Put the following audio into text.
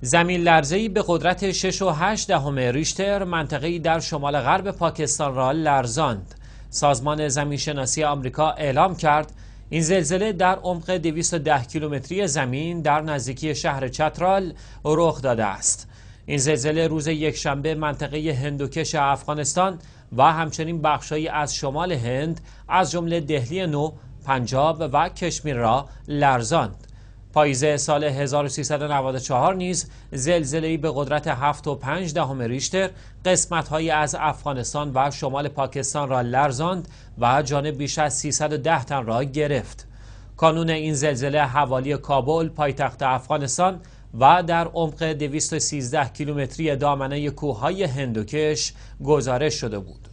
زمین لرزه‌ای به قدرت 6 و 8 دهم ریشتر منطقه‌ای در شمال غرب پاکستان را لرزاند. سازمان زمینشناسی آمریکا اعلام کرد این زلزله در عمق 210 کیلومتری زمین در نزدیکی شهر چترال رخ داده است. این زلزله روز یکشنبه منطقه هندوکش افغانستان و همچنین بخشهایی از شمال هند از جمله دهلی نو، پنجاب و کشمیر را لرزاند. پاییز سال 1394 نیز زلزله‌ای به قدرت 7 و 5 دهم ریشتر قسمت‌هایی از افغانستان و شمال پاکستان را لرزاند و جان بیش از 310 تن را گرفت. کانون این زلزله حوالی کابل پایتخت افغانستان و در عمق 213 کیلومتری دامنه کوههای هندوکش گزارش شده بود.